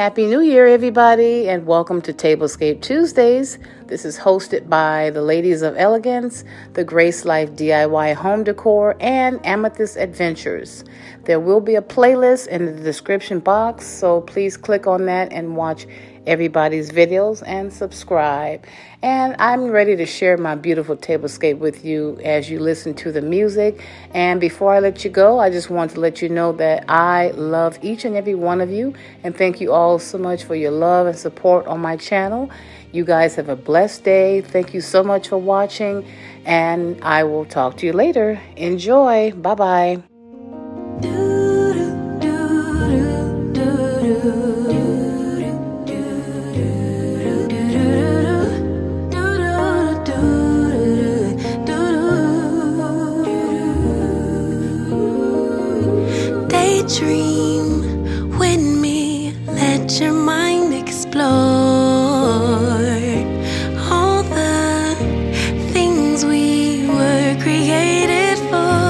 Happy New Year, everybody, and welcome to Tablescape Tuesdays. This is hosted by the Ladies of Elegance, the Grace Life DIY Home Decor, and Amethyst Adventures. There will be a playlist in the description box, so please click on that and watch everybody's videos and subscribe. And I'm ready to share my beautiful tablescape with you as you listen to the music. And before I let you go, I just want to let you know that I love each and every one of you. And thank you all so much for your love and support on my channel. You guys have a blessed day. Thank you so much for watching. And I will talk to you later. Enjoy. Bye bye Dream with me, let your mind explore all the things we were created for.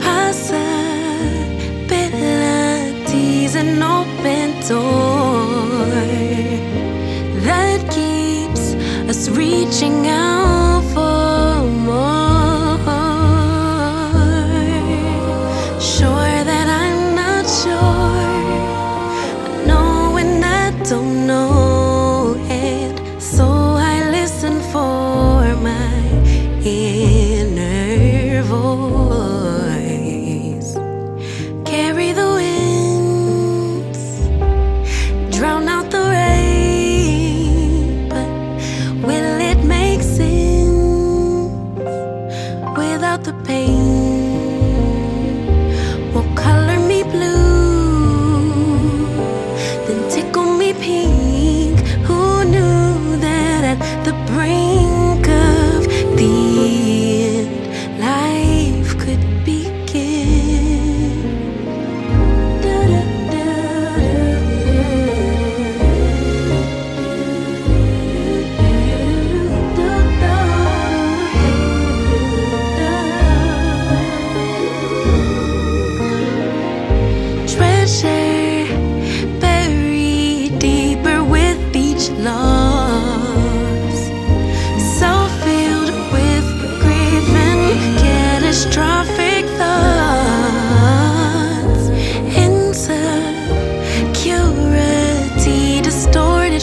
Possibilities, an open door that keeps us reaching out inner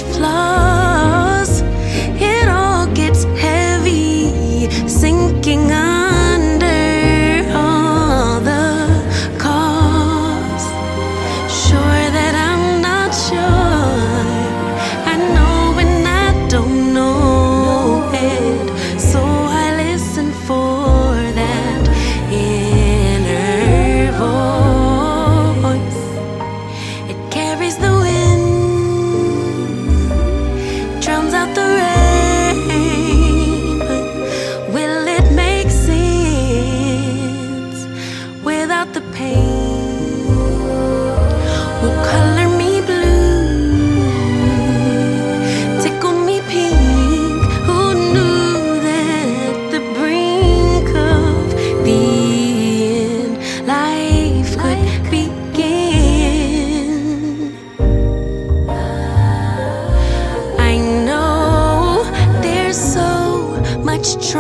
flaws.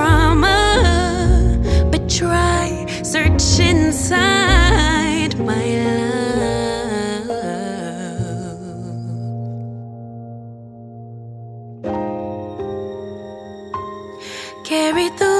Trauma, but try search inside my love. Carried the